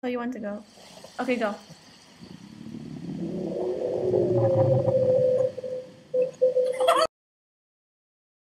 So you want to go? Okay, go.